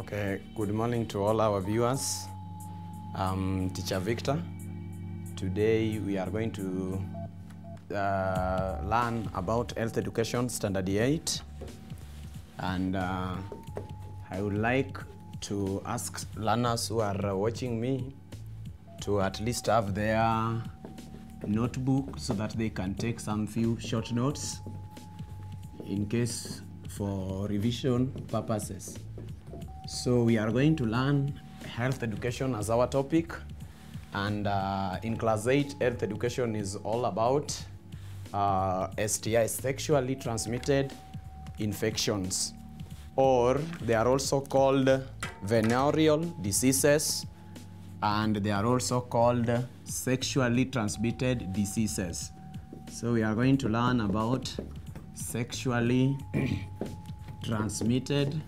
Okay, good morning to all our viewers. I'm Teacher Victor. Today we are going to uh, learn about health education standard 8 and uh, I would like to ask learners who are watching me to at least have their notebook so that they can take some few short notes in case for revision purposes. So we are going to learn health education as our topic. And uh, in class 8 health education is all about uh, STI sexually transmitted infections. Or they are also called venereal diseases. And they are also called sexually transmitted diseases. So we are going to learn about sexually transmitted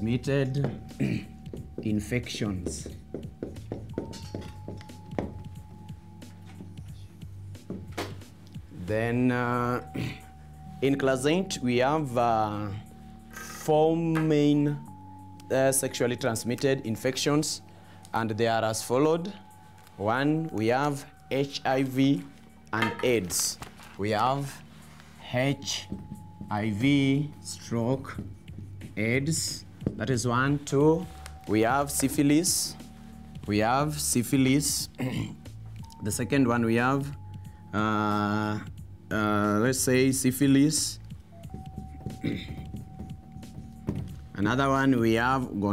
transmitted infections. Then uh, in class 8 we have uh, four main uh, sexually transmitted infections and they are as followed. One, we have HIV and AIDS. We have HIV stroke AIDS. That is one. Two, we have syphilis. We have syphilis. the second one we have, uh, uh, let's say syphilis. Another one we have go-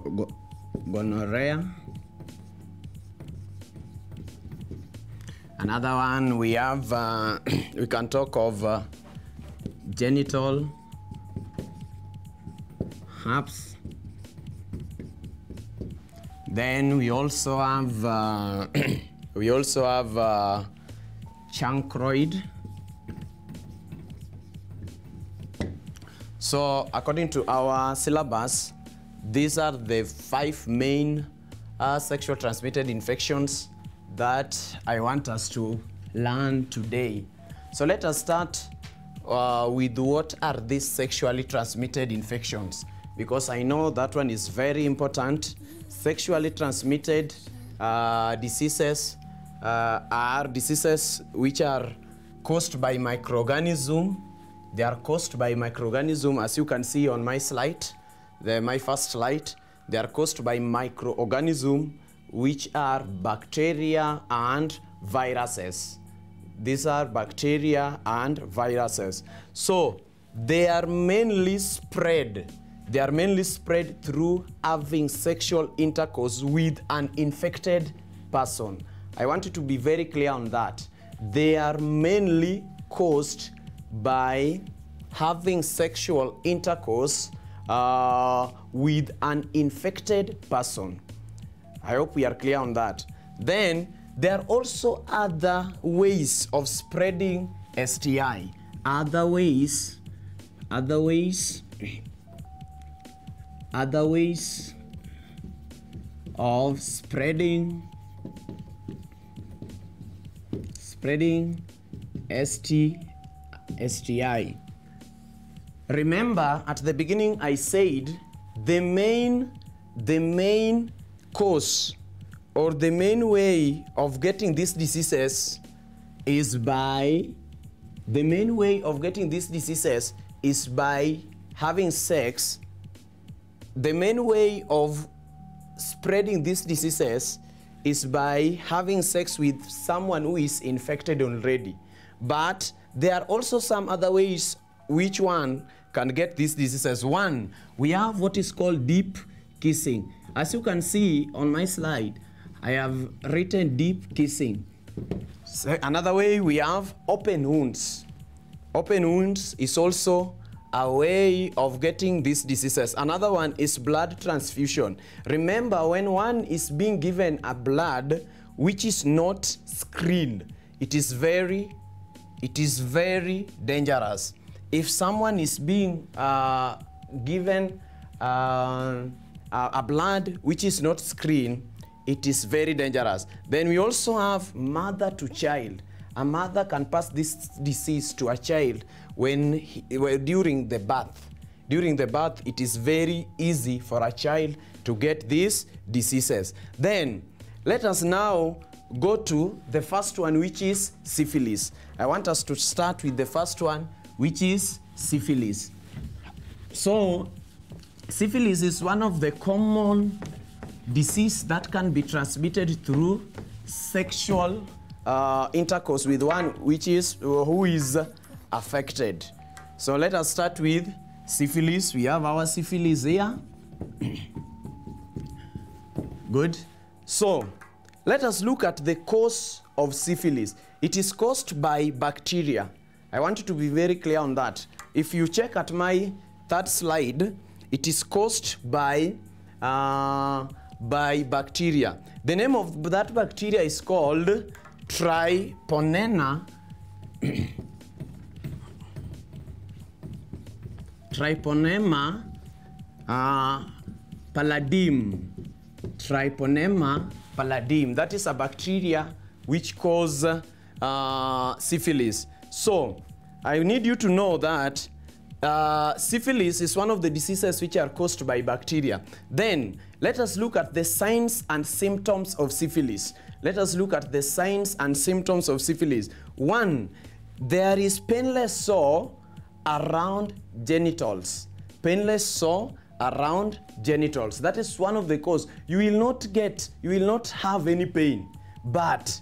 go- gonorrhea. Another one we have, uh, we can talk of uh, genital herpes. Then we also have, uh, we also have uh, chancroid. So according to our syllabus, these are the five main uh, sexual transmitted infections that I want us to learn today. So let us start uh, with what are these sexually transmitted infections because I know that one is very important. Sexually transmitted uh, diseases uh, are diseases which are caused by microorganism. They are caused by microorganism as you can see on my slide, the, my first slide. They are caused by microorganism which are bacteria and viruses. These are bacteria and viruses. So they are mainly spread. They are mainly spread through having sexual intercourse with an infected person. I want you to be very clear on that. They are mainly caused by having sexual intercourse uh, with an infected person. I hope we are clear on that. Then there are also other ways of spreading STI. Other ways, other ways, other ways of spreading spreading ST, STI. Remember at the beginning I said the main the main cause or the main way of getting these diseases is by the main way of getting these diseases is by having sex the main way of spreading these diseases is by having sex with someone who is infected already but there are also some other ways which one can get these diseases one we have what is called deep kissing as you can see on my slide, I have written deep kissing. So another way we have open wounds. Open wounds is also a way of getting these diseases. Another one is blood transfusion. Remember, when one is being given a blood which is not screened, it is very, it is very dangerous. If someone is being uh, given uh, a blood which is not screened, it is very dangerous. Then we also have mother to child. a mother can pass this disease to a child when he, well, during the birth. During the birth, it is very easy for a child to get these diseases. Then, let us now go to the first one, which is syphilis. I want us to start with the first one, which is syphilis. So, syphilis is one of the common disease that can be transmitted through sexual uh, intercourse with one which is who is affected. So let us start with syphilis. We have our syphilis here. Good. So let us look at the cause of syphilis. It is caused by bacteria. I want you to be very clear on that. If you check at my third slide, it is caused by uh, by bacteria. The name of that bacteria is called Treponema Treponema uh, palladium. Treponema palladium. That is a bacteria which cause uh, syphilis. So, I need you to know that uh, syphilis is one of the diseases which are caused by bacteria. Then, let us look at the signs and symptoms of syphilis. Let us look at the signs and symptoms of syphilis. One, there is painless sore around genitals. Painless sore around genitals. That is one of the cause. You will not get, you will not have any pain, but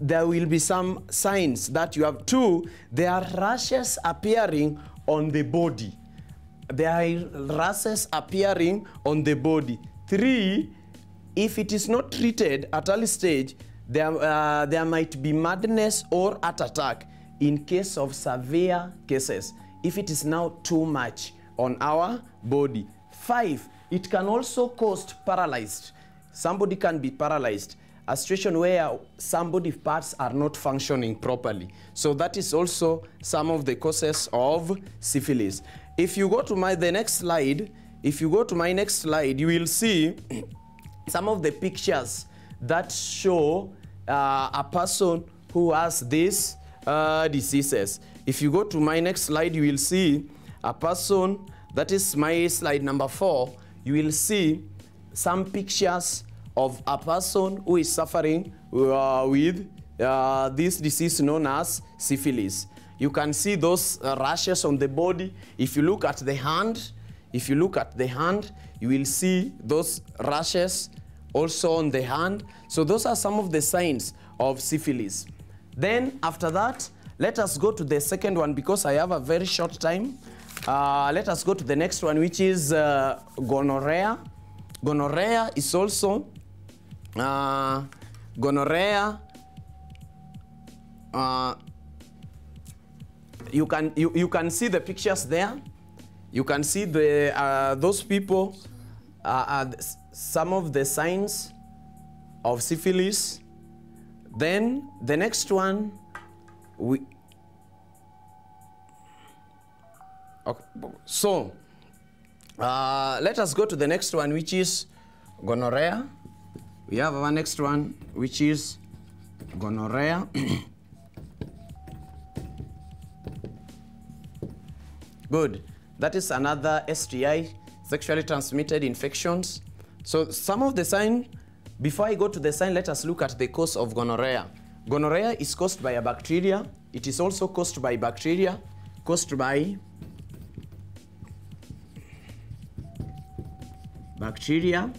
there will be some signs that you have. Two, there are rashes appearing on the body. There are rashes appearing on the body. Three, if it is not treated at early stage, there, uh, there might be madness or heart attack in case of severe cases. If it is now too much on our body. Five, it can also cause paralyzed. Somebody can be paralyzed. A situation where somebody's parts are not functioning properly. So that is also some of the causes of syphilis. If you go to my the next slide, if you go to my next slide, you will see some of the pictures that show uh, a person who has these uh, diseases. If you go to my next slide, you will see a person, that is my slide number four, you will see some pictures of a person who is suffering uh, with uh, this disease known as syphilis. You can see those uh, rashes on the body. If you look at the hand, if you look at the hand, you will see those rashes also on the hand. So those are some of the signs of syphilis. Then after that, let us go to the second one because I have a very short time. Uh, let us go to the next one, which is uh, gonorrhea. Gonorrhea is also uh, gonorrhea. Uh, you can you, you can see the pictures there. You can see the uh, those people uh, some of the signs of syphilis. Then the next one, we. Okay. So, uh, let us go to the next one, which is gonorrhea. We have our next one, which is gonorrhea. Good. That is another STI, sexually transmitted infections. So some of the sign, before I go to the sign, let us look at the cause of gonorrhea. Gonorrhea is caused by a bacteria. It is also caused by bacteria, caused by bacteria.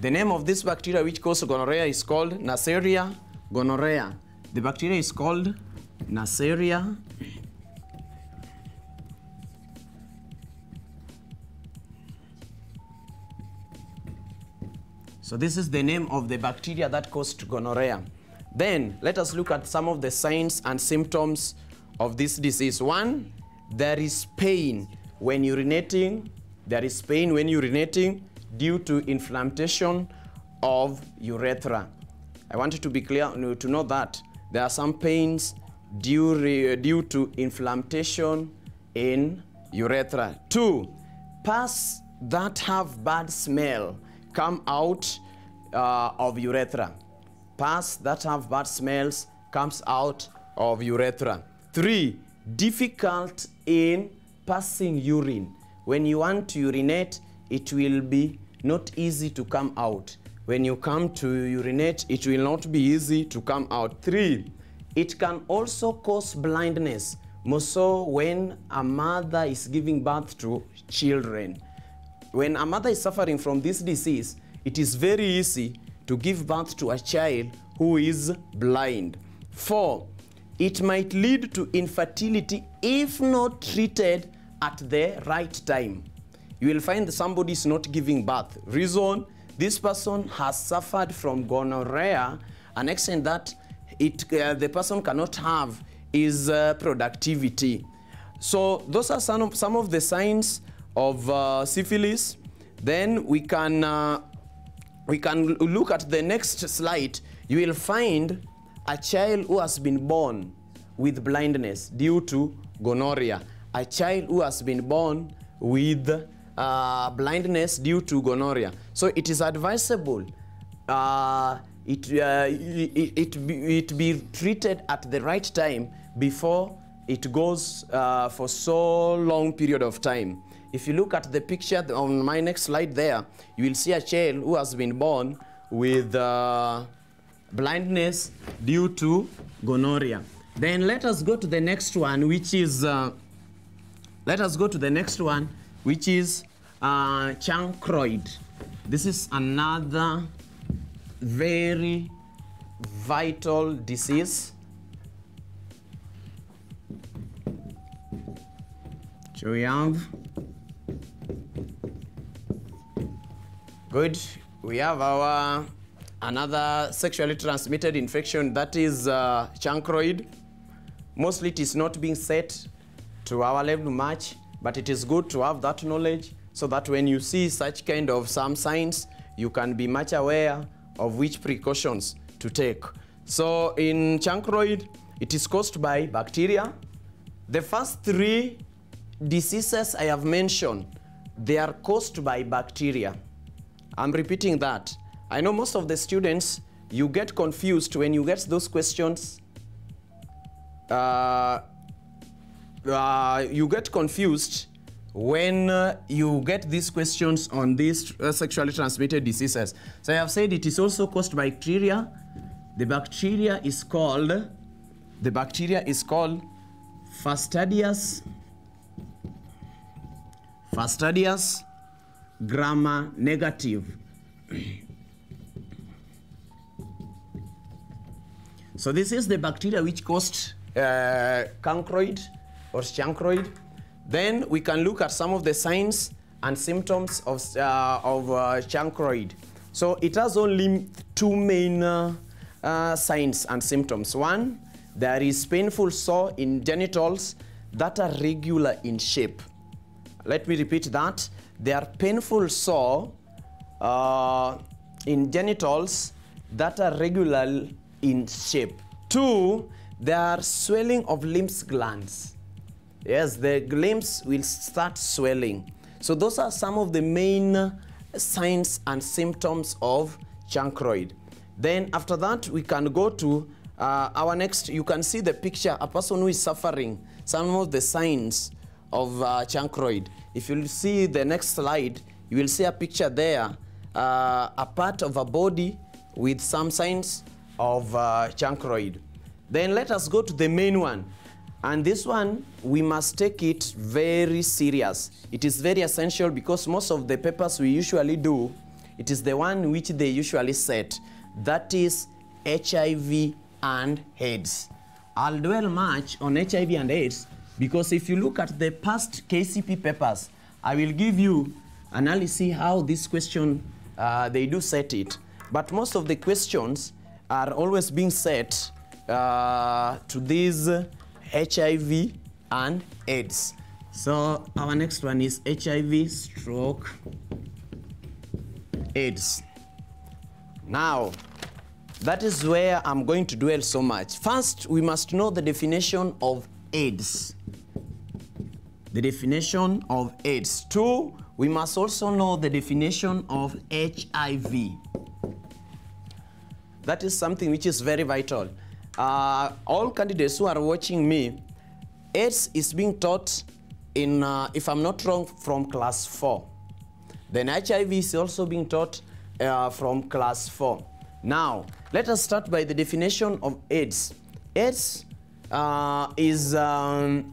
The name of this bacteria which causes gonorrhea is called Neisseria gonorrhea. The bacteria is called Neisseria So this is the name of the bacteria that caused gonorrhea. Then let us look at some of the signs and symptoms of this disease. One, there is pain when urinating. There is pain when urinating due to inflammation of urethra. I want you to be clear to know that there are some pains due, due to inflammation in urethra. Two, pus that have bad smell come out uh, of urethra. Pus that have bad smells comes out of urethra. Three, difficult in passing urine. When you want to urinate, it will be not easy to come out. When you come to urinate, it will not be easy to come out. Three, it can also cause blindness, more so when a mother is giving birth to children. When a mother is suffering from this disease, it is very easy to give birth to a child who is blind. Four, it might lead to infertility if not treated at the right time. You will find somebody is not giving birth. Reason, this person has suffered from gonorrhea, an extent that it, uh, the person cannot have is uh, productivity. So those are some of, some of the signs of uh, syphilis. Then we can, uh, we can look at the next slide. You will find a child who has been born with blindness due to gonorrhea. A child who has been born with uh, blindness due to gonorrhea. So it is advisable uh, it, uh, it, it, be, it be treated at the right time before it goes uh, for so long period of time. If you look at the picture on my next slide there, you will see a child who has been born with uh, blindness due to gonorrhea. Then let us go to the next one, which is, uh, let us go to the next one, which is uh, chancroid. This is another very vital disease. So we have good. We have our another sexually transmitted infection that is uh, chancroid. Mostly it is not being set to our level much, but it is good to have that knowledge so that when you see such kind of some signs, you can be much aware of which precautions to take. So in chancroid, it is caused by bacteria. The first three diseases I have mentioned, they are caused by bacteria. I'm repeating that. I know most of the students, you get confused when you get those questions. Uh, uh, you get confused when uh, you get these questions on these uh, sexually transmitted diseases. So I have said it is also caused by bacteria. The bacteria is called, the bacteria is called Fastidious, Fastidious gram negative. so this is the bacteria which caused uh, or chancroid. Then we can look at some of the signs and symptoms of, uh, of uh, chancroid. So it has only two main uh, uh, signs and symptoms. One, there is painful sore in genitals that are regular in shape. Let me repeat that. There are painful sore uh, in genitals that are regular in shape. Two, there are swelling of lymph glands. Yes, the limbs will start swelling. So those are some of the main signs and symptoms of chancroid. Then after that, we can go to uh, our next, you can see the picture, a person who is suffering, some of the signs of uh, chancroid. If you see the next slide, you will see a picture there, uh, a part of a body with some signs of uh, chancroid. Then let us go to the main one. And this one, we must take it very serious. It is very essential because most of the papers we usually do, it is the one which they usually set. That is HIV and AIDS. I'll dwell much on HIV and AIDS because if you look at the past KCPE papers, I will give you analysis how this question, uh, they do set it. But most of the questions are always being set uh, to these HIV and AIDS. So our next one is HIV stroke AIDS. Now, that is where I'm going to dwell so much. First, we must know the definition of AIDS. The definition of AIDS. Two, we must also know the definition of HIV. That is something which is very vital. uh, all candidates who are watching me, AIDS is being taught in, uh, if I'm not wrong, from class 4. Then HIV is also being taught uh, from class 4. Now, let us start by the definition of AIDS. AIDS uh, is, um,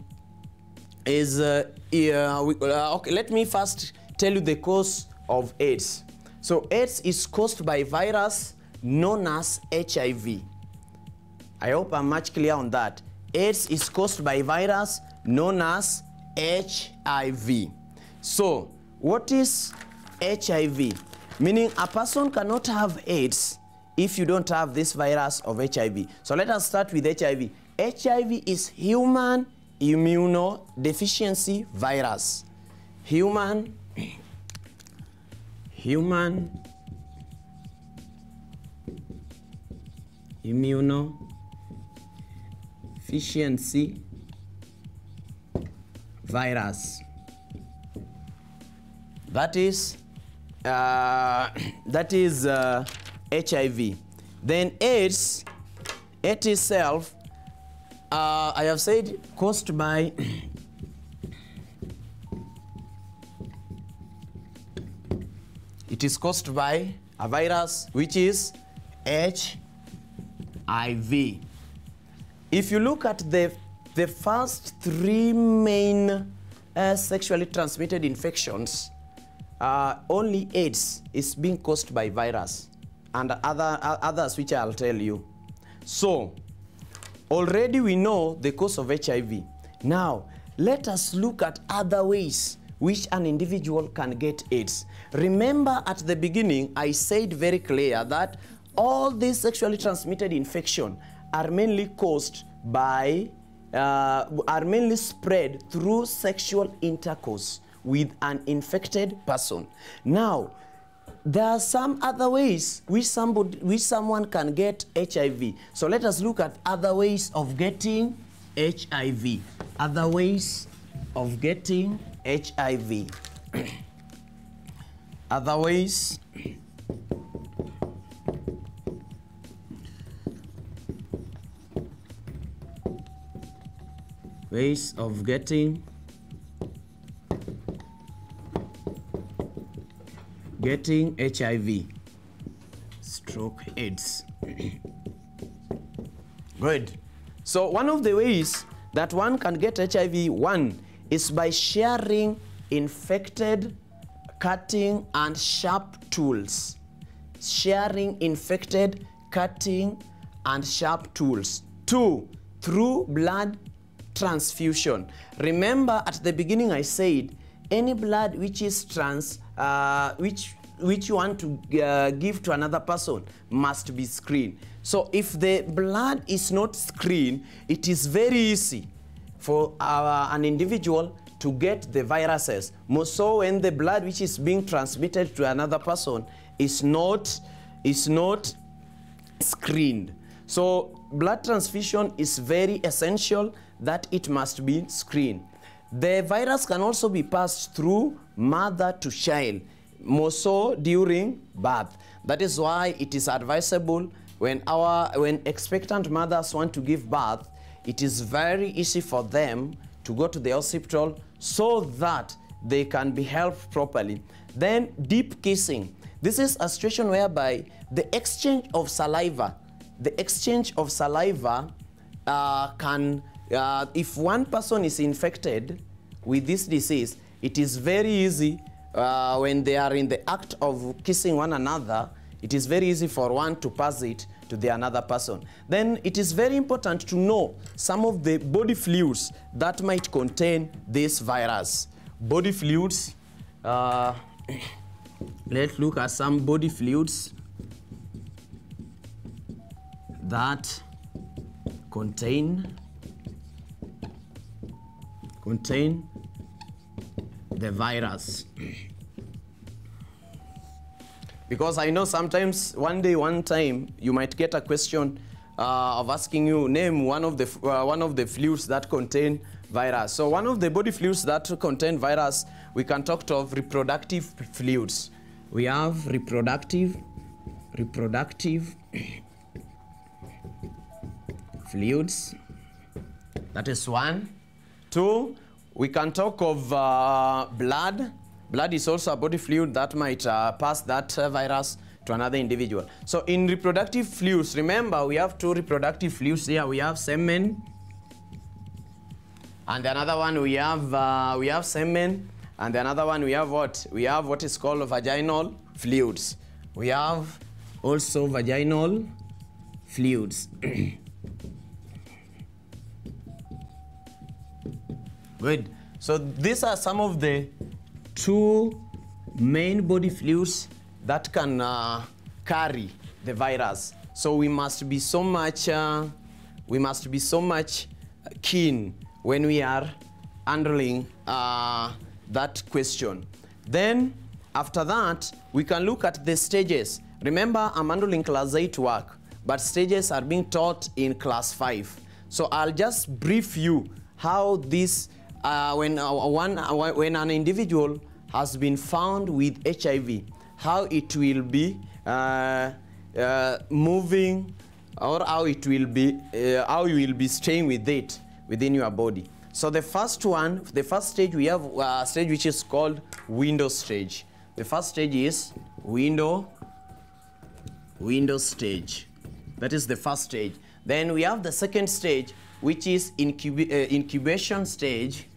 is uh, yeah, we, uh, okay, let me first tell you the cause of AIDS. So AIDS is caused by virus known as HIV. I hope I'm much clear on that. AIDS is caused by virus known as HIV. So, what is HIV? Meaning a person cannot have AIDS if you don't have this virus of HIV. So let us start with HIV. HIV is human immunodeficiency virus. Human human immunodeficiency virus. That is uh, that is uh, HIV. Then AIDS, it itself, uh, I have said, caused by it is caused by a virus which is HIV. If you look at the, the first three main uh, sexually transmitted infections, uh, only AIDS is being caused by virus and other, uh, others which I'll tell you. So, already we know the cause of HIV. Now, let us look at other ways which an individual can get AIDS. Remember at the beginning, I said very clear that all these sexually transmitted infection are mainly caused by, uh, are mainly spread through sexual intercourse with an infected person. Now, there are some other ways which, somebody, which someone can get HIV. So let us look at other ways of getting HIV. Other ways of getting HIV. other ways. Ways of getting getting HIV, stroke AIDS. Good. So one of the ways that one can get HIV, one, is by sharing infected cutting and sharp tools. Sharing infected cutting and sharp tools. Two, through blood transfusion. Remember at the beginning I said any blood which is trans, uh, which which you want to uh, give to another person must be screened. So if the blood is not screened, it is very easy for an individual to get the viruses. More so when the blood which is being transmitted to another person is not, is not screened. So blood transfusion is very essential that it must be screened. The virus can also be passed through mother to child, more so during birth. That is why it is advisable when, our, when expectant mothers want to give birth, it is very easy for them to go to the hospital so that they can be helped properly. Then deep kissing. This is a situation whereby the exchange of saliva, the exchange of saliva uh, can uh, if one person is infected with this disease, it is very easy uh, when they are in the act of kissing one another, it is very easy for one to pass it to the another person. Then it is very important to know some of the body fluids that might contain this virus. Body fluids, uh, let's look at some body fluids that contain contain the virus. Because I know sometimes, one day, one time, you might get a question uh, of asking you, name one of, the, uh, one of the fluids that contain virus. So one of the body fluids that contain virus, we can talk of reproductive fluids. We have reproductive, reproductive fluids. That is one. Two, we can talk of uh, blood. Blood is also a body fluid that might uh, pass that uh, virus to another individual. So in reproductive fluids, remember we have two reproductive fluids here. We have semen, and another one we have uh, we have semen, and another one we have what? We have what is called vaginal fluids. We have also vaginal fluids. Good. So these are some of the two main body fluids that can uh, carry the virus. So we must be so much, uh, we must be so much keen when we are handling uh, that question. Then after that, we can look at the stages. Remember, I'm handling class 8 work, but stages are being taught in class 5. So I'll just brief you how this, uh, when, uh, one, uh, when an individual has been found with HIV, how it will be uh, uh, moving or how it will be, uh, how you will be staying with it within your body. So the first one, the first stage, we have a stage which is called window stage. The first stage is window, window stage. That is the first stage. Then we have the second stage, which is incuba uh, incubation stage.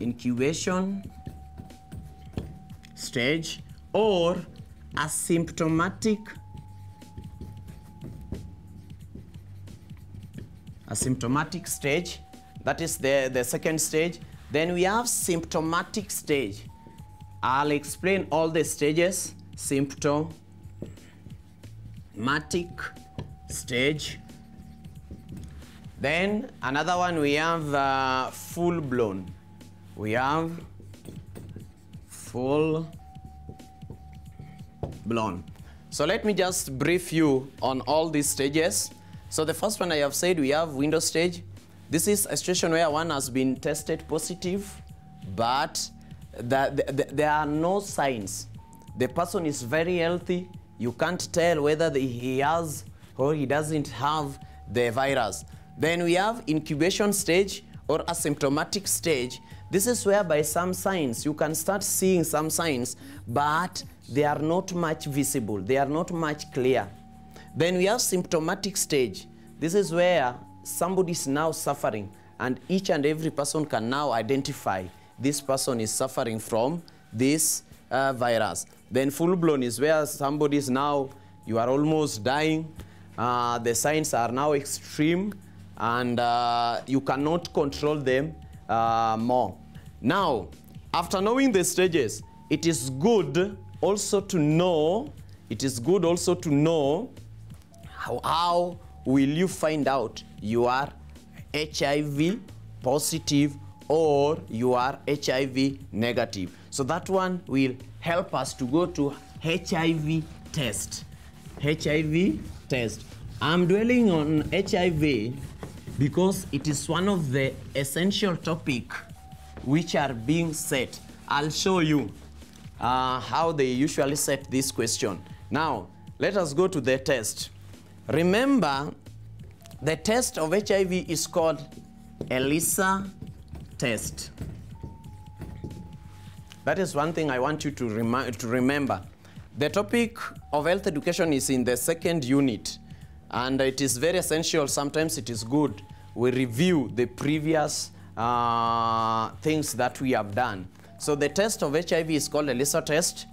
Incubation stage or asymptomatic asymptomatic stage. That is the, the second stage. Then we have symptomatic stage. I'll explain all the stages. Symptomatic stage then another one we have uh, full blown we have full blown. So let me just brief you on all these stages. So the first one I have said we have window stage. This is a situation where one has been tested positive, but the, the, the, there are no signs. The person is very healthy. You can't tell whether the, he has or he doesn't have the virus. Then we have incubation stage or asymptomatic stage. This is where by some signs you can start seeing some signs, but they are not much visible, they are not much clear. Then we have symptomatic stage. This is where somebody is now suffering, and each and every person can now identify this person is suffering from this uh, virus. Then full blown is where somebody is now, you are almost dying, uh, the signs are now extreme, and uh, you cannot control them uh, more. Now, after knowing the stages, it is good also to know, it is good also to know how, how will you find out you are HIV positive or you are HIV negative. So that one will help us to go to HIV test. HIV test. I'm dwelling on HIV because it is one of the essential topic which are being set. I'll show you uh, how they usually set this question. Now, let us go to the test. Remember, the test of HIV is called ELISA test. That is one thing I want you to, remi to remember. The topic of health education is in the second unit, and it is very essential. Sometimes it is good we review the previous uh, things that we have done. So the test of HIV is called ELISA test.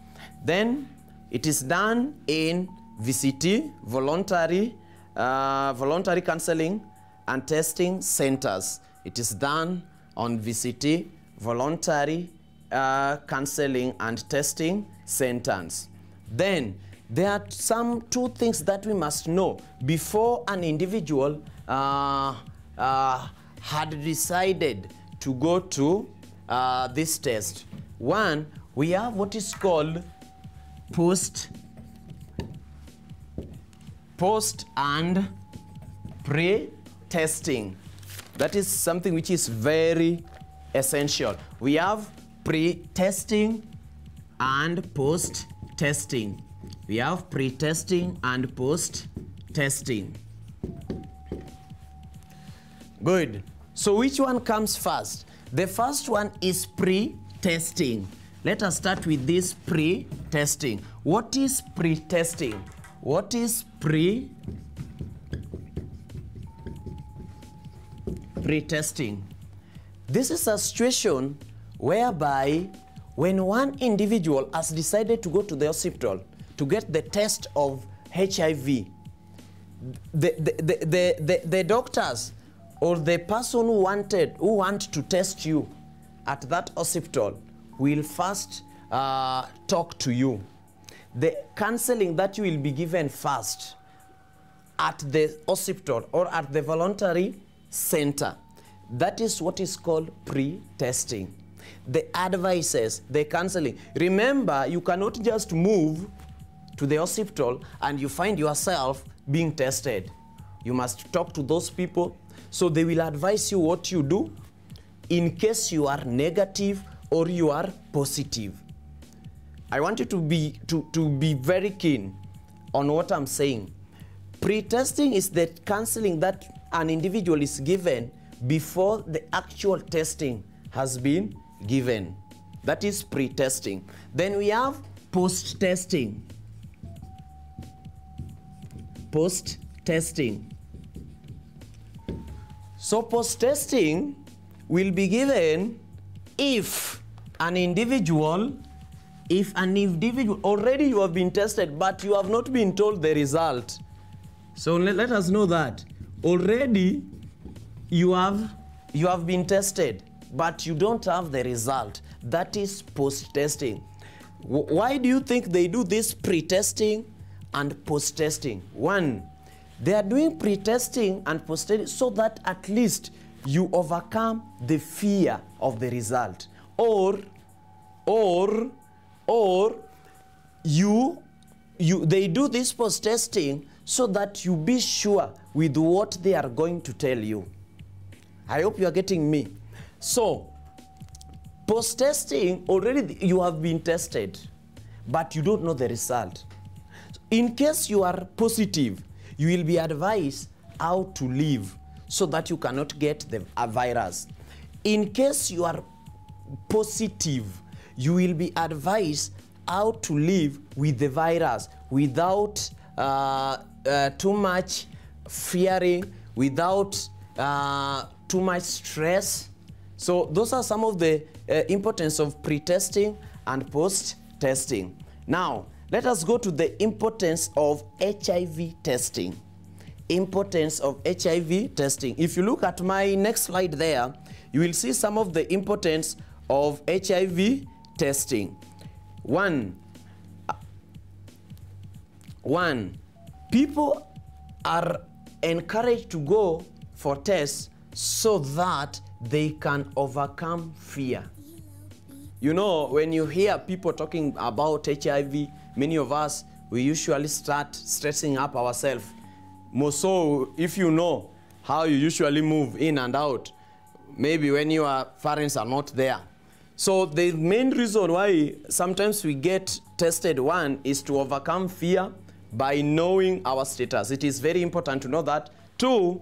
Then it is done in VCT, voluntary, uh, voluntary counseling and testing centers. It is done on VCT, voluntary uh, counseling and testing centers. Then there are some two things that we must know before an individual uh, uh, had decided to go to uh, this test. One, we have what is called post, post and pre-testing. That is something which is very essential. We have pre-testing and post-testing. We have pre-testing and post-testing. Good. So which one comes first? The first one is pre-testing. Let us start with this pre-testing. What is pre-testing? What is pre pre-testing? This is a situation whereby when one individual has decided to go to the hospital to get the test of HIV, the, the, the, the, the, the doctors or the person who wanted who want to test you at that hospital will first uh, talk to you. The counseling that you will be given first at the hospital or at the voluntary center. That is what is called pre-testing. The advices, the counseling. Remember, you cannot just move to the hospital and you find yourself being tested. You must talk to those people so they will advise you what you do in case you are negative or you are positive. I want you to be, to, to be very keen on what I'm saying. Pre-testing is the counseling that an individual is given before the actual testing has been given. That is pre-testing. Then we have post-testing. Post-testing. So post-testing will be given if an individual, if an individual, already you have been tested, but you have not been told the result. So let, let us know that already you have, you have been tested, but you don't have the result. That is post-testing. Wh- Why do you think they do this pre-testing and post-testing? One, they are doing pre-testing and post-testing so that at least you overcome the fear of the result. Or, or, or you, you, they do this post-testing so that you be sure with what they are going to tell you. I hope you are getting me. So, post testing, already you have been tested, but you don't know the result. In case you are positive, you will be advised how to live so that you cannot get the virus. In case you are positive, you will be advised how to live with the virus without uh, uh, too much fearing, without uh, too much stress. So those are some of the uh, importance of pre-testing and post-testing. Now, let us go to the importance of HIV testing. Importance of HIV testing. If you look at my next slide there, you will see some of the importance of HIV testing. One, one, people are encouraged to go for tests so that they can overcome fear. You know, when you hear people talking about HIV, many of us, we usually start stressing up ourselves. More so, if you know how you usually move in and out, maybe when your parents are not there. So the main reason why sometimes we get tested, one, is to overcome fear by knowing our status. It is very important to know that. Two,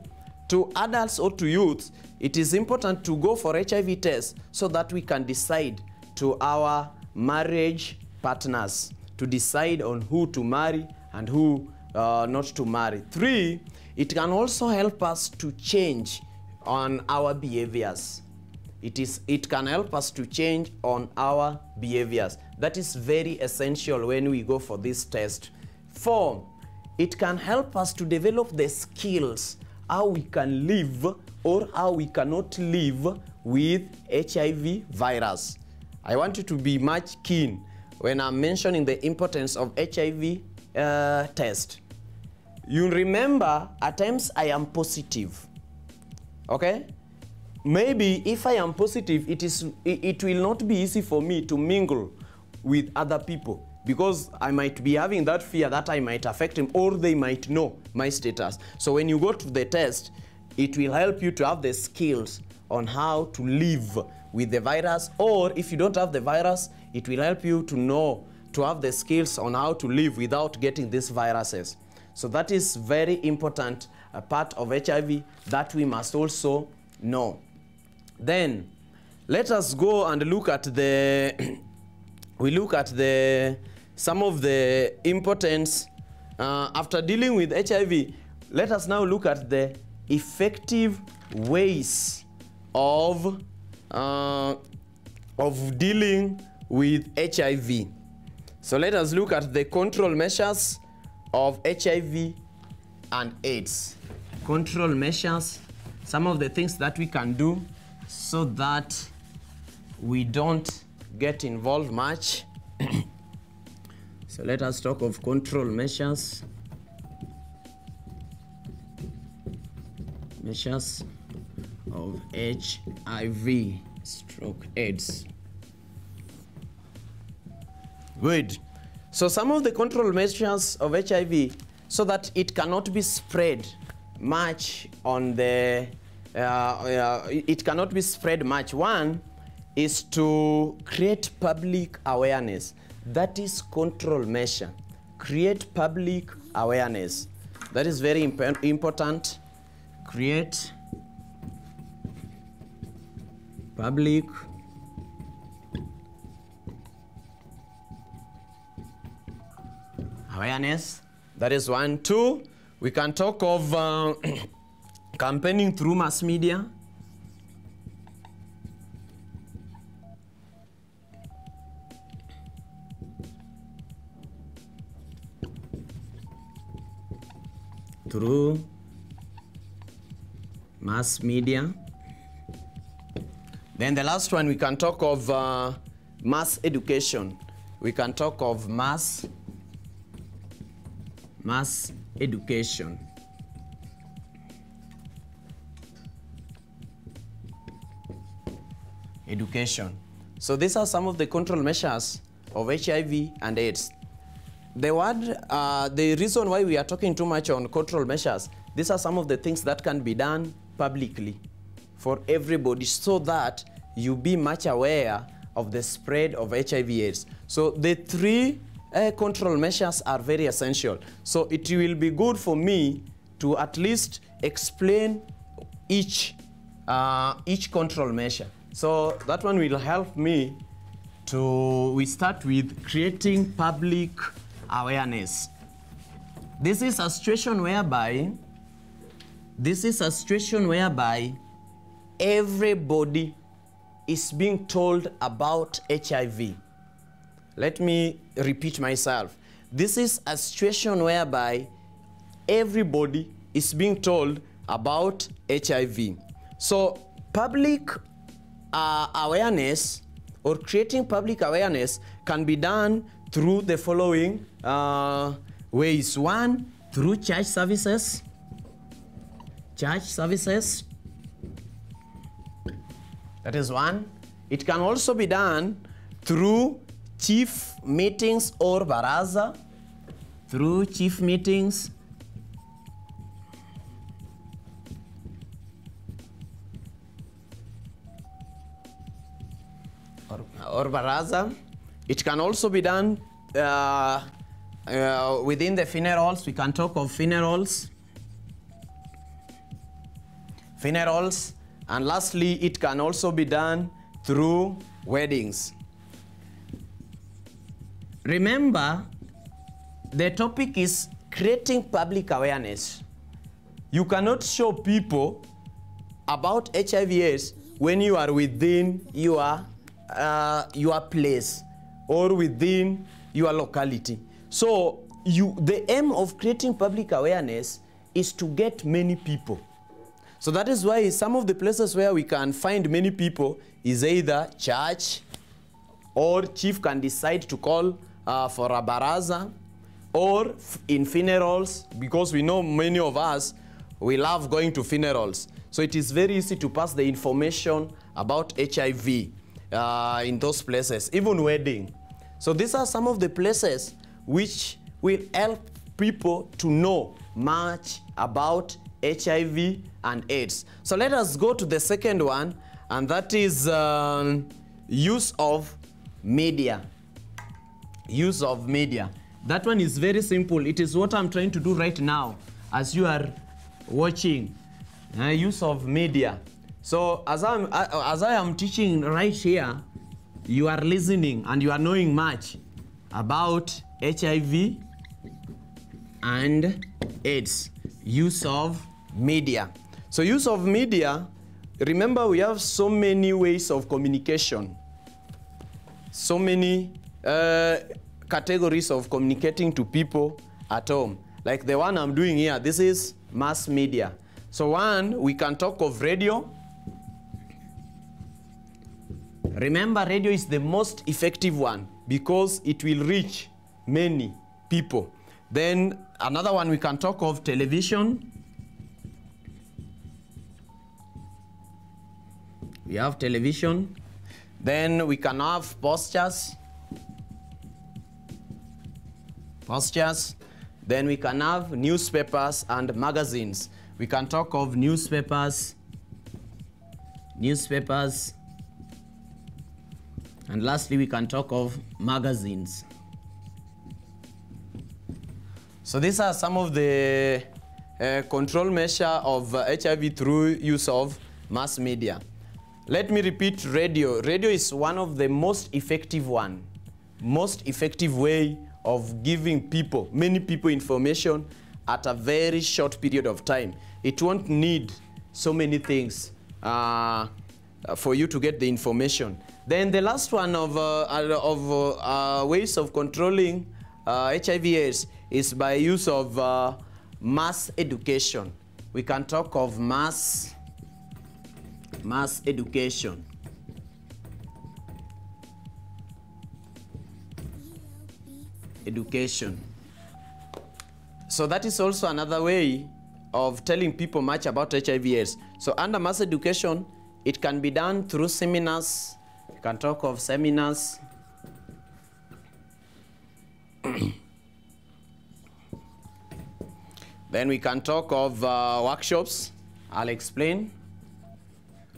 to adults or to youth, it is important to go for HIV tests so that we can decide to our marriage partners to decide on who to marry and who uh, not to marry. Three, it can also help us to change on our behaviors. It, is, it can help us to change on our behaviors. That is very essential when we go for this test. Four, it can help us to develop the skills how we can live or how we cannot live with HIV virus. I want you to be much keen when I'm mentioning the importance of HIV uh, test. You remember at times I am positive. Okay? Maybe if I am positive, it, is, it, will not be easy for me to mingle with other people because I might be having that fear that I might affect him or they might know my status. So when you go to the test, it will help you to have the skills on how to live with the virus or if you don't have the virus, it will help you to know to have the skills on how to live without getting these viruses. So that is very important part of HIV that we must also know. Then let us go and look at the we look at the some of the importance uh, after dealing with HIV. Let us now look at the effective ways of uh, of dealing with HIV. So let us look at the control measures of HIV and AIDS. Control measures, some of the things that we can do so that we don't get involved much. so let us talk of control measures. Measures of HIV stroke AIDS. Good. So some of the control measures of HIV so that it cannot be spread much on the, uh, uh, it cannot be spread much. One is to create public awareness. That is control measure. Create public awareness. That is very imp important. Create public awareness. That is one. Two, we can talk of uh, campaigning through mass media. Through mass media. Then the last one, we can talk of uh, mass education. We can talk of mass mass education. Education. So these are some of the control measures of HIV and AIDS. The word, uh, the reason why we are talking too much on control measures, these are some of the things that can be done publicly for everybody so that you be much aware of the spread of HIV AIDS. So the three control measures are very essential. So it will be good for me to at least explain each, uh, each control measure. So that one will help me to, we start with creating public awareness. This is a situation whereby, this is a situation whereby everybody is being told about HIV. Let me repeat myself. This is a situation whereby everybody is being told about HIV. So public uh, awareness or creating public awareness can be done through the following uh, ways. One, through church services. Church services. That is one. It can also be done through chief meetings or baraza. Through chief meetings. Or, or baraza. It can also be done uh, uh, within the funerals. We can talk of funerals. Funerals. And lastly, it can also be done through weddings. Remember, the topic is creating public awareness. You cannot show people about HIV AIDS when you are within your, uh, your place or within your locality. So you, the aim of creating public awareness is to get many people. So that is why some of the places where we can find many people is either church or chief can decide to call uh, for a baraza or in funerals because we know many of us, we love going to funerals. So it is very easy to pass the information about HIV uh, in those places, even wedding. So these are some of the places which will help people to know much about HIV and AIDS. So let us go to the second one, and that is um, use of media. Use of media. That one is very simple. It is what I'm trying to do right now as you are watching. Uh, use of media. So as, I'm, uh, as I am teaching right here, you are listening and you are knowing much about HIV and AIDS. Use of media. So use of media, remember we have so many ways of communication. So many uh, categories of communicating to people at home. Like the one I'm doing here, this is mass media. So one, we can talk of radio. Remember, radio is the most effective one because it will reach many people. Then another one we can talk of television. We have television. Then we can have postures. Postures. Then we can have newspapers and magazines. We can talk of newspapers, newspapers, and lastly we can talk of magazines. So these are some of the uh, control measure of uh, HIV through use of mass media. Let me repeat radio. Radio is one of the most effective one, most effective way of giving people, many people information at a very short period of time. It won't need so many things uh, for you to get the information. Then the last one of, uh, of uh, ways of controlling HIV AIDS is by use of uh, mass education. We can talk of mass, mass education. Education. So that is also another way of telling people much about HIV AIDS. So under mass education, it can be done through seminars. You can talk of seminars. then we can talk of uh, workshops. I'll explain.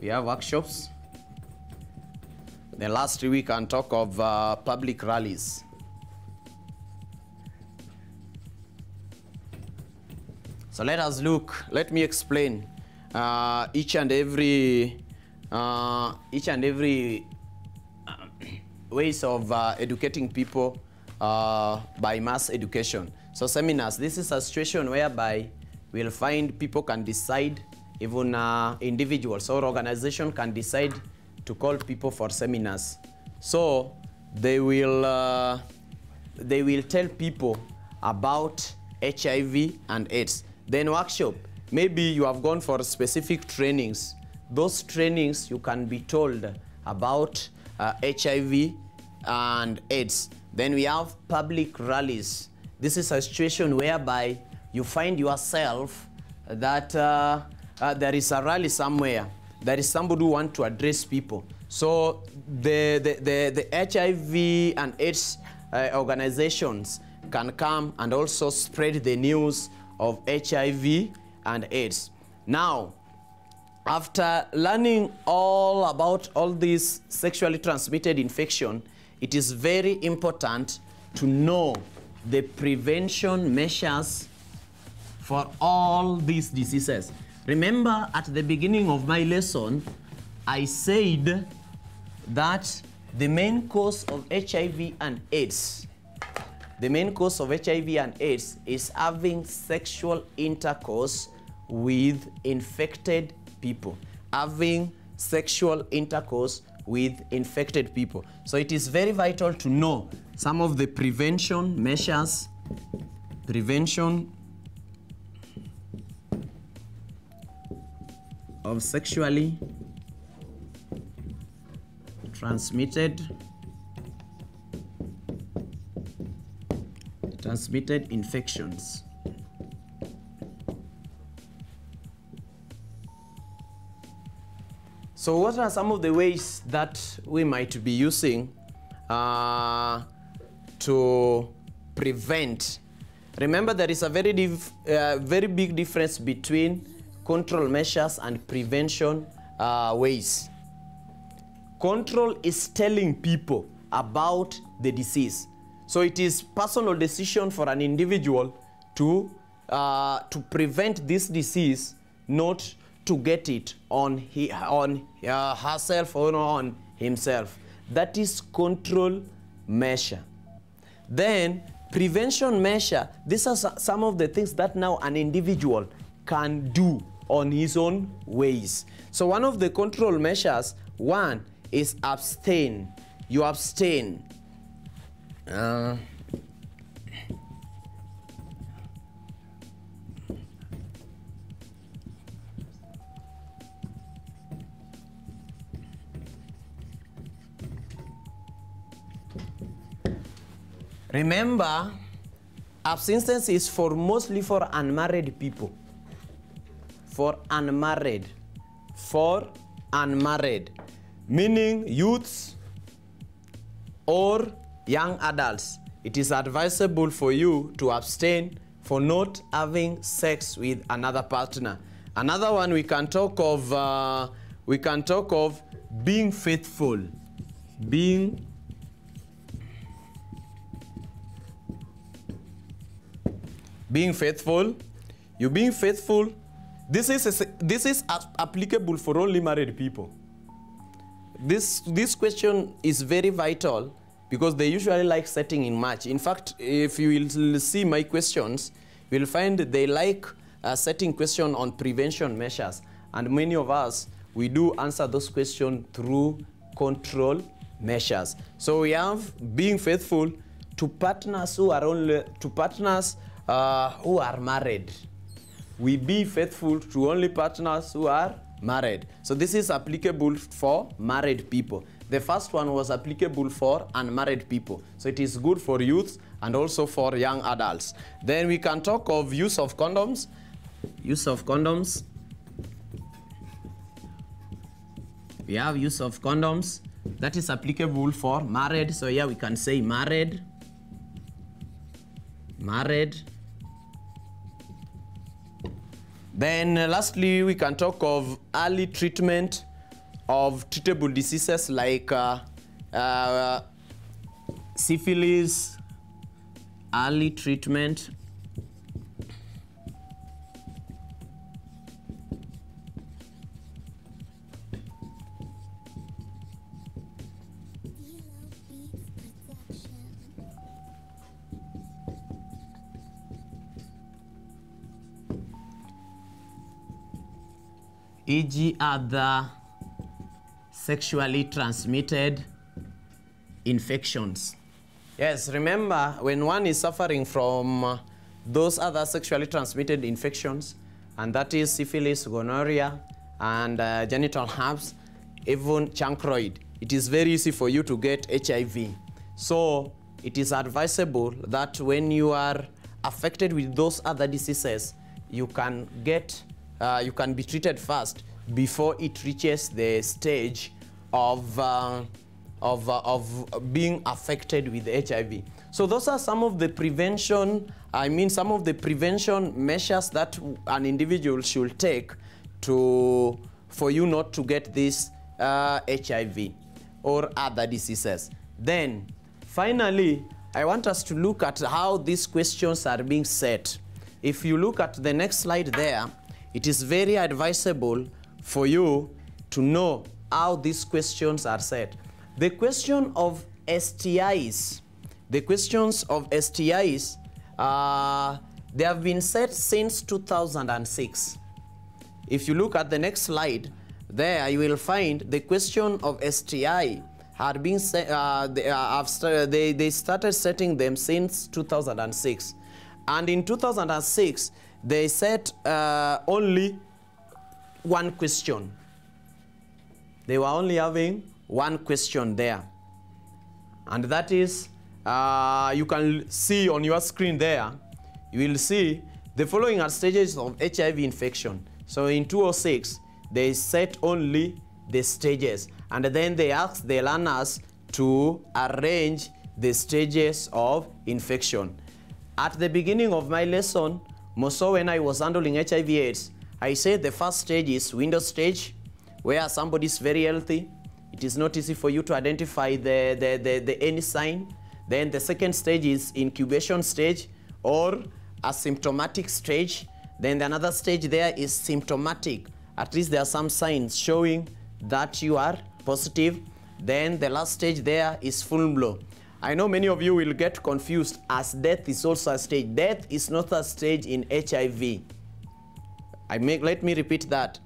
We have workshops. Then lastly, we can talk of uh, public rallies. So let us look, let me explain uh, each and every, uh, each and every uh, ways of uh, educating people uh, by mass education. So seminars, this is a situation whereby we'll find people can decide, even uh, individuals or organization can decide to call people for seminars. So they will, they will tell people about HIV and AIDS. Then workshop, maybe you have gone for specific trainings. Those trainings you can be told about uh, HIV and AIDS. Then we have public rallies. This is a situation whereby you find yourself that uh, uh, there is a rally somewhere. There is somebody who wants to address people. So the, the, the, the HIV and AIDS uh, organizations can come and also spread the news of HIV and AIDS. Now, after learning all about all these sexually transmitted infection, it is very important to know the prevention measures for all these diseases. Remember at the beginning of my lesson, I said that the main cause of HIV and AIDS, the main cause of HIV and AIDS is having sexual intercourse with infected people, having sexual intercourse with infected people. So it is very vital to know some of the prevention measures, prevention of sexually transmitted transmitted infections. So what are some of the ways that we might be using uh, to prevent? Remember there is a very, uh, very big difference between control measures and prevention uh, ways. Control is telling people about the disease. So it is personal decision for an individual to, uh, to prevent this disease, not to get it on, he, on uh, herself or on himself. That is control measure. Then prevention measure, these are some of the things that now an individual can do on his own ways. So one of the control measures, one is abstain. You abstain. Uh, Remember, abstinence is for mostly for unmarried people. For unmarried. For unmarried. Meaning youths or young adults. It is advisable for you to abstain for not having sex with another partner. Another one we can talk of, uh, we can talk of being faithful. Being being faithful. You being faithful. This is, this is applicable for only married people. This, this question is very vital because they usually like setting in match. In fact, if you will see my questions, you will find they like uh, setting question on prevention measures. And many of us, we do answer those questions through control measures. So we have being faithful to partners who are only, to partners uh, who are married. We be faithful to only partners who are married. So this is applicable for married people. The first one was applicable for unmarried people. So it is good for youth and also for young adults. Then we can talk of use of condoms. Use of condoms. We have use of condoms. That is applicable for married. So yeah, we can say married. Married. Then uh, lastly, we can talk of early treatment of treatable diseases like uh, uh, syphilis, early treatment e.g. other sexually transmitted infections. Yes, remember when one is suffering from those other sexually transmitted infections, and that is syphilis, gonorrhea, and uh, genital herpes, even chancroid, it is very easy for you to get HIV. So it is advisable that when you are affected with those other diseases, you can get uh, you can be treated first before it reaches the stage of, uh, of, uh, of being affected with HIV. So those are some of the prevention, I mean some of the prevention measures that an individual should take to, for you not to get this HIV uh, or other diseases. Then, finally, I want us to look at how these questions are being set. If you look at the next slide there, it is very advisable for you to know how these questions are set. The question of STIs, the questions of STIs, uh, they have been set since 2006. If you look at the next slide, there you will find the question of STI had been set, uh, they, uh, they, they started setting them since 2006. And in 2006, they set uh, only one question. They were only having one question there. And that is, uh, you can see on your screen there, you will see the following are stages of HIV infection. So in 206, they set only the stages. And then they ask the learners to arrange the stages of infection. At the beginning of my lesson, more so when I was handling HIV AIDS, I said the first stage is window stage, where somebody is very healthy. It is not easy for you to identify the, the, the, the any sign. Then the second stage is incubation stage or asymptomatic stage. Then the another stage there is symptomatic. At least there are some signs showing that you are positive. Then the last stage there is full blow. I know many of you will get confused as death is also a stage. Death is not a stage in HIV. I make, let me repeat that.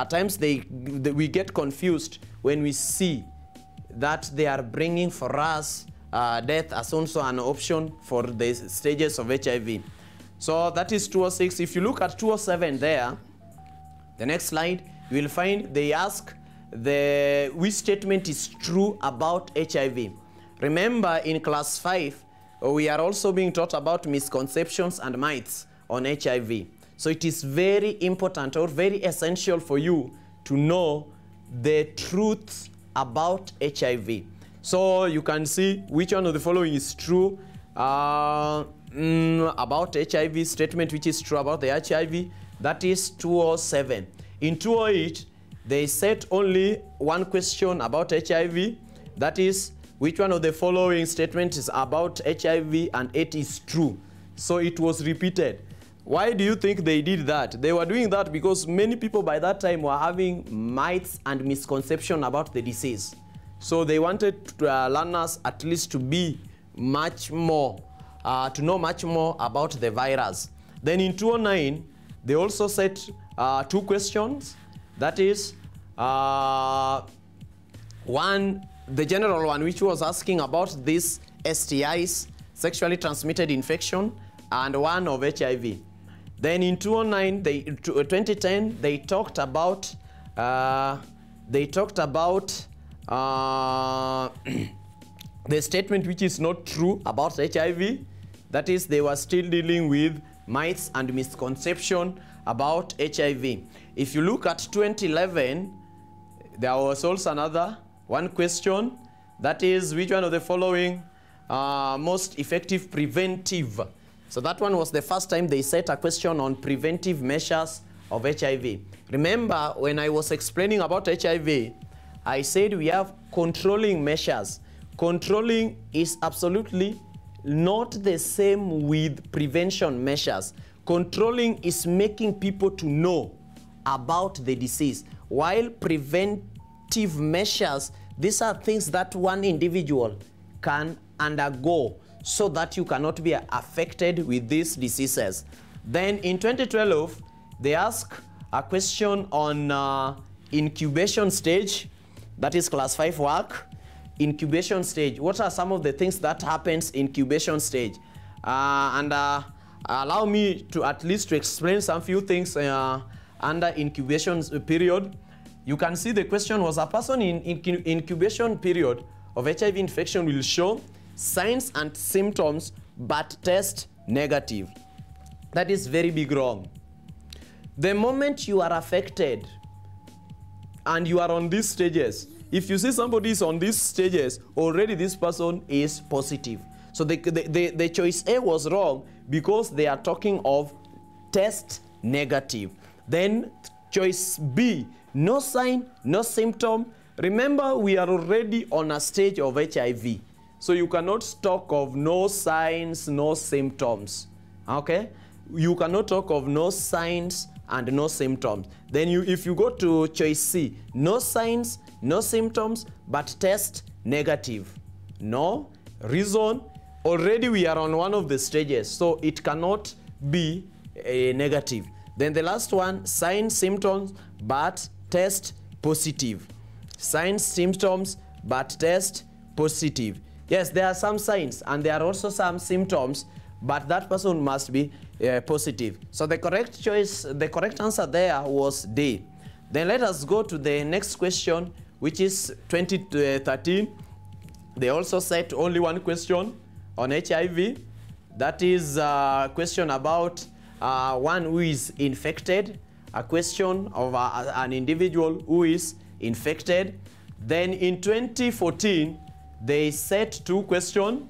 At times they, they, we get confused when we see that they are bringing for us uh, death as also an option for the stages of HIV. So that is 206. If you look at 207 there, the next slide, you will find they ask the which statement is true about HIV. Remember in class 5, we are also being taught about misconceptions and myths on HIV. So it is very important or very essential for you to know the truth about HIV. So you can see which one of the following is true uh, mm, about HIV statement which is true about the HIV. That is 207. In 208, they set only one question about HIV. That is which one of the following statements is about HIV and it is true. So it was repeated. Why do you think they did that? They were doing that because many people by that time were having myths and misconception about the disease. So they wanted to, uh, learners at least to be much more, uh, to know much more about the virus. Then in 209, they also set uh, two questions. That is, uh, one, the general one, which was asking about these STIs, sexually transmitted infection, and one of HIV. Then in 2009, they, 2010, they talked about, uh, they talked about uh, the statement which is not true about HIV. That is, they were still dealing with myths and misconception about HIV. If you look at 2011, there was also another one question. That is, which one of the following uh, most effective preventive? So that one was the first time they set a question on preventive measures of HIV. Remember, when I was explaining about HIV, I said we have controlling measures. Controlling is absolutely not the same with prevention measures. Controlling is making people to know about the disease, while preventive measures, these are things that one individual can undergo so that you cannot be affected with these diseases. Then in 2012, they ask a question on uh, incubation stage, that is class 5 work. Incubation stage, what are some of the things that happens in incubation stage? Uh, and uh, allow me to at least to explain some few things uh, under incubation period. You can see the question was a person in, in incubation period of HIV infection will show signs and symptoms but test negative. That is very big wrong. The moment you are affected and you are on these stages, if you see somebody is on these stages, already this person is positive. So the, the, the, the choice A was wrong because they are talking of test negative. Then choice B, no sign, no symptom. Remember, we are already on a stage of HIV. So you cannot talk of no signs, no symptoms. Okay? You cannot talk of no signs and no symptoms. Then you, if you go to choice C, no signs, no symptoms, but test negative. No reason. Already we are on one of the stages, so it cannot be a negative. Then the last one, signs, symptoms, but test positive. Signs, symptoms, but test positive. Yes, there are some signs and there are also some symptoms, but that person must be uh, positive. So the correct choice, the correct answer there was D. Then let us go to the next question, which is 2013. They also set only one question on HIV. That is a question about uh, one who is infected, a question of uh, an individual who is infected. Then in 2014, they set two questions.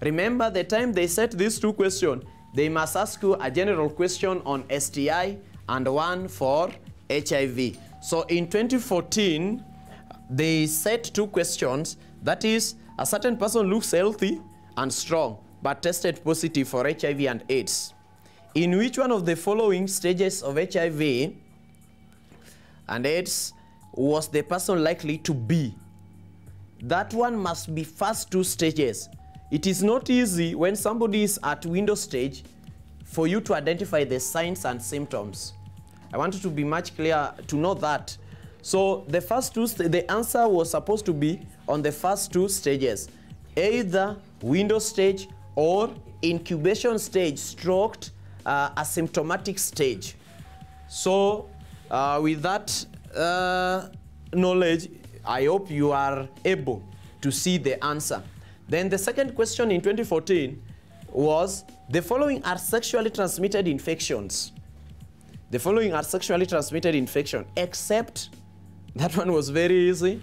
Remember the time they set these two questions, they must ask you a general question on STI and one for HIV. So in 2014, they set two questions. That is, a certain person looks healthy and strong, but tested positive for HIV and AIDS. In which one of the following stages of HIV and AIDS was the person likely to be? That one must be first two stages. It is not easy when somebody is at window stage for you to identify the signs and symptoms. I want to be much clear to know that. So the first two, the answer was supposed to be on the first two stages, either window stage or incubation stage, stroked uh, asymptomatic stage. So uh, with that uh, knowledge, I hope you are able to see the answer. Then the second question in 2014 was, the following are sexually transmitted infections. The following are sexually transmitted infection, except that one was very easy.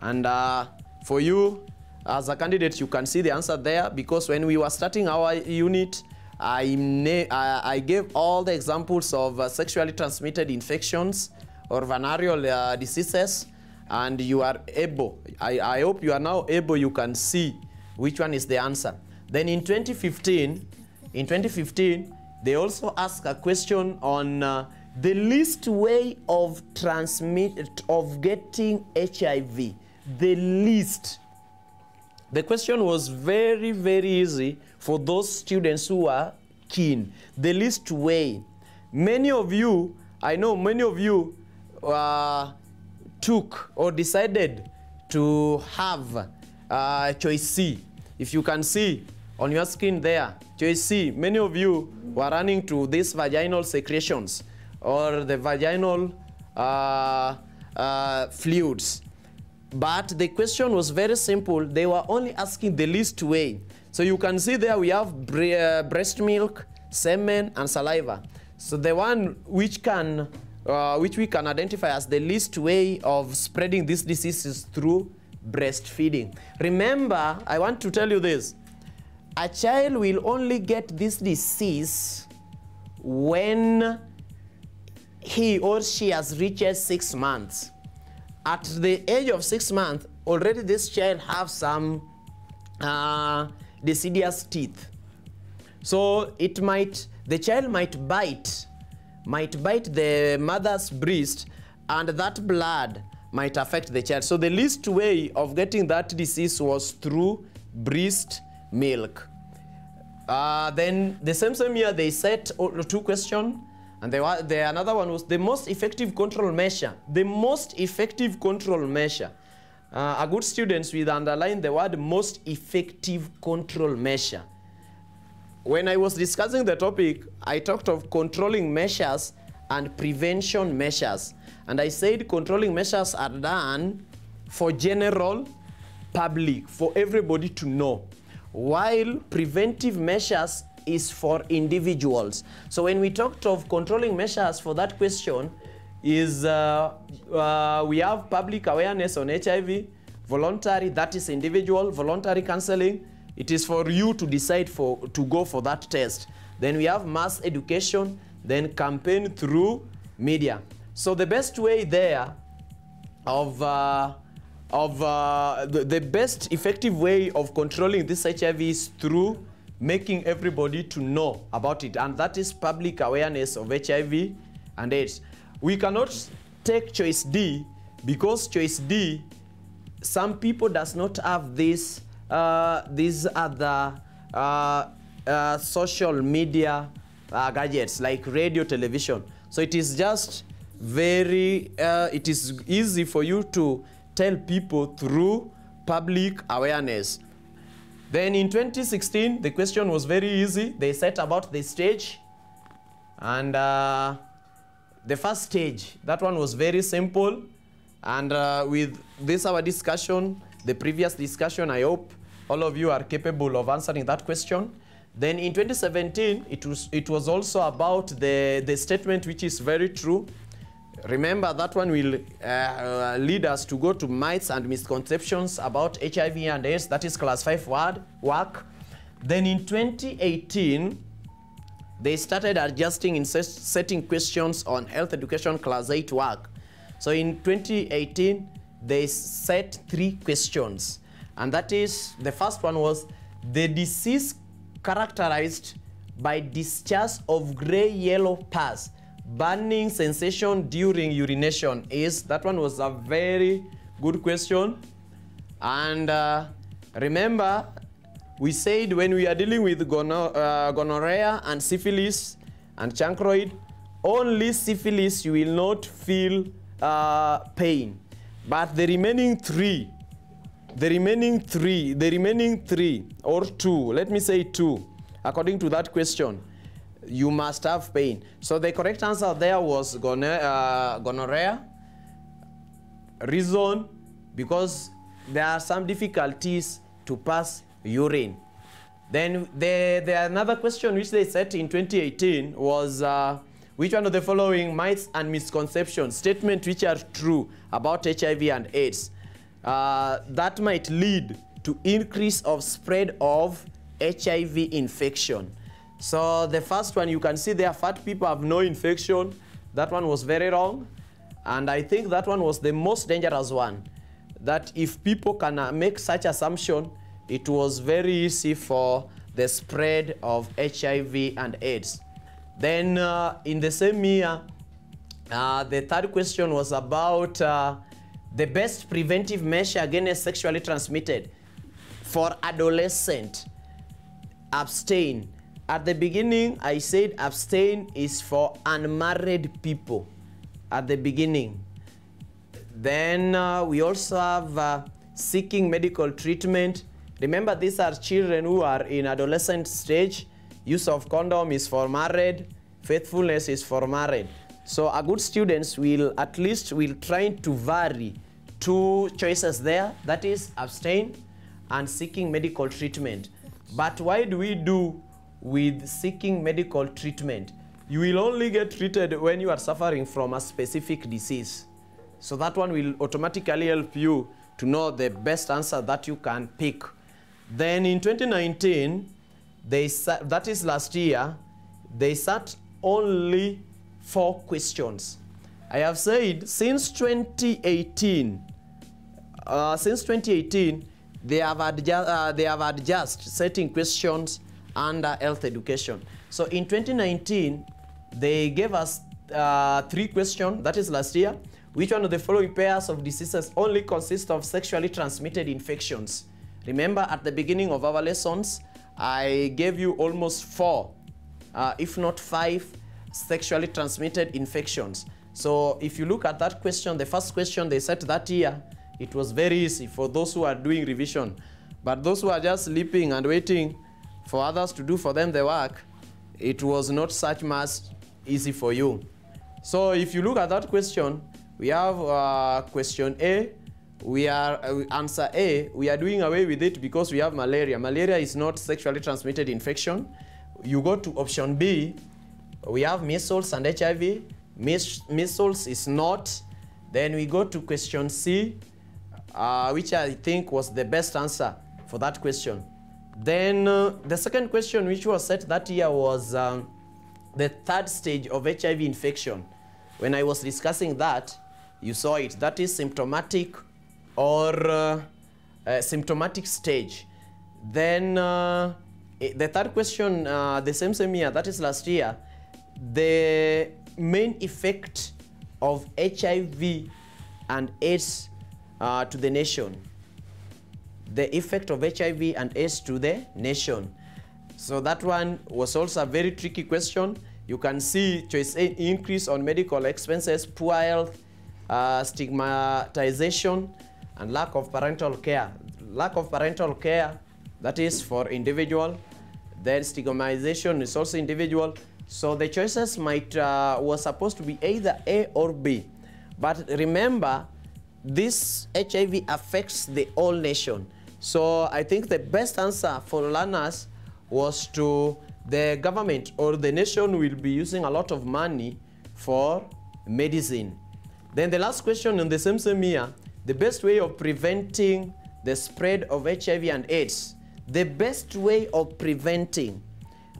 And uh, for you, as a candidate, you can see the answer there because when we were starting our unit, I, I gave all the examples of uh, sexually transmitted infections or venereal uh, diseases and you are able, I, I hope you are now able, you can see which one is the answer. Then in 2015, in 2015, they also ask a question on uh, the least way of transmit of getting HIV. The least. The question was very, very easy for those students who are keen. The least way. Many of you, I know many of you uh, took or decided to have uh, choice C. If you can see on your screen there, choice C, many of you were running to these vaginal secretions or the vaginal uh, uh, fluids. But the question was very simple. They were only asking the least way. So you can see there we have bre breast milk, semen, and saliva. So the one which can, uh, which we can identify as the least way of spreading this disease is through breastfeeding. Remember, I want to tell you this. A child will only get this disease when he or she has reached six months. At the age of six months, already this child have some uh, deciduous teeth. So it might, the child might bite, might bite the mother's breast and that blood might affect the child. So the least way of getting that disease was through breast milk. Uh, then the same same year they set two questions and the, the another one was the most effective control measure. The most effective control measure. Uh, a good students will underline the word most effective control measure. When I was discussing the topic, I talked of controlling measures and prevention measures. And I said controlling measures are done for general public, for everybody to know. While preventive measures is for individuals. So when we talked of controlling measures for that question is uh, uh, we have public awareness on HIV, voluntary, that is individual, voluntary counseling, it is for you to decide for to go for that test. Then we have mass education, then campaign through media. So the best way there of uh, of uh, the, the best effective way of controlling this HIV is through making everybody to know about it and that is public awareness of HIV and AIDS. We cannot take choice D because choice D some people does not have this uh, these other uh, uh, social media uh, gadgets like radio television so it is just very uh, it is easy for you to tell people through public awareness then in 2016, the question was very easy. They set about the stage. And uh, the first stage, that one was very simple. And with this our discussion, the previous discussion, I hope all of you are capable of answering that question. Then in 2017, it was, it was also about the, the statement which is very true. Remember, that one will uh, lead us to go to myths and misconceptions about HIV and AIDS. That is class 5 word, work. Then in 2018, they started adjusting in setting questions on health education class 8 work. So in 2018, they set three questions. And that is, the first one was, the disease characterized by discharge of gray yellow pus burning sensation during urination. Is that one was a very good question. And uh, remember we said when we are dealing with uh, gonorrhea and syphilis and chancroid only syphilis you will not feel uh, pain. But the remaining three the remaining three the remaining three or two let me say two according to that question you must have pain. So the correct answer there was uh, gonorrhea. Reason because there are some difficulties to pass urine. Then the, the another question which they set in 2018 was uh, which one of the following myths and misconceptions statement which are true about hiv and aids uh, that might lead to increase of spread of HIV infection. So the first one, you can see there fat people have no infection. That one was very wrong. And I think that one was the most dangerous one. That if people can uh, make such assumption, it was very easy for the spread of HIV and AIDS. Then uh, in the same year, uh, the third question was about uh, the best preventive measure against sexually transmitted for adolescent. Abstain. At the beginning i said abstain is for unmarried people. At the beginning. Then uh, we also have uh, seeking medical treatment. Remember these are children who are in adolescent stage. Use of condom is for married. Faithfulness is for married so a good students will at least will try to vary two choices there that is abstain and seeking medical treatment. But why do we do with seeking medical treatment? You will only get treated when you are suffering from a specific disease. So that one will automatically help you to know the best answer that you can pick. Then in 2019 they that is last year they sat only four questions. I have said since 2018 uh, since 2018 they have adjust, uh, they have adjusted setting questions under health education. So in 2019 they gave us uh, three questions that is last year. Which one of the following pairs of diseases only consist of sexually transmitted infections? Remember at the beginning of our lessons i gave you almost four uh, if not five sexually transmitted infections. So if you look at that question the first question they set that year it was very easy for those who are doing revision. But those who are just sleeping and waiting for others to do for them the work it was not such much easy for you. So if you look at that question we have uh, question a. We are uh, answer a we are doing away with it because we have malaria. Malaria is not sexually transmitted infection. You go to option b we have measles and hiv Meas- measles is not. Then we go to question c uh, which i think was the best answer for that question. Then uh, the second question which was set that year was um, the third stage of hiv infection. When i was discussing that you saw it. That is symptomatic or uh, uh, symptomatic stage. Then uh, eh, the third question uh, the same same year that is last year the main effect of hiv and aids uh, to the nation. The effect of hiv and aids to the nation. So that one was also a very tricky question. You can see choice A increase on medical expenses poor health uh, stigmatization and lack of parental care. Lack of parental care that is for individual. Then stigmatization is also individual so the choices might uh, was supposed to be either a or b. But remember this hiv affects the whole nation. So i think the best answer for learners was to the government or the nation will be using a lot of money for medicine. Then the last question in the same same year the best way of preventing the spread of hiv and aids. The best way of preventing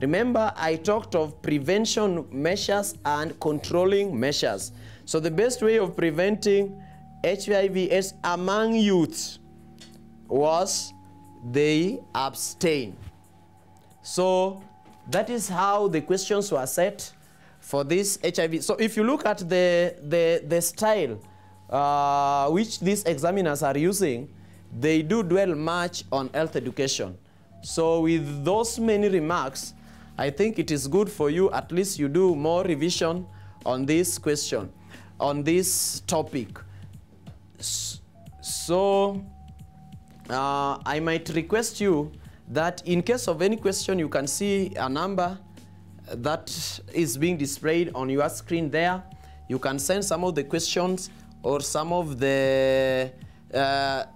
remember i talked of prevention measures and controlling measures so the best way of preventing hiv aids among youth was they abstain. So that is how the questions were set for this HIV. So if you look at the, the, the style uh, which these examiners are using, they do dwell much on health education. So with those many remarks, I think it is good for you, at least you do more revision on this question, on this topic. So uh, I might request you that in case of any question, you can see a number that is being displayed on your screen there. You can send some of the questions or some of the, uh,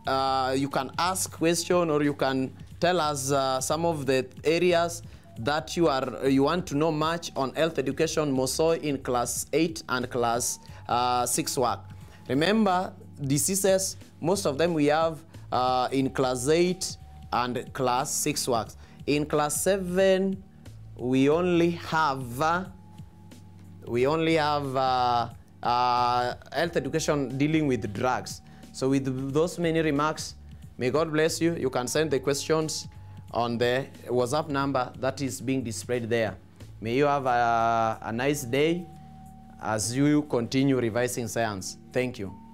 uh, you can ask question or you can tell us uh, some of the areas that you are you want to know much on health education more so in class 8 and class uh, 6 work remember diseases most of them we have uh, in class 8 and class 6 works in class 7 we only have uh, we only have uh, uh, health education dealing with drugs. So with those many remarks, may God bless you. You can send the questions on the WhatsApp number that is being displayed there. May you have a, a nice day as you continue revising science. Thank you.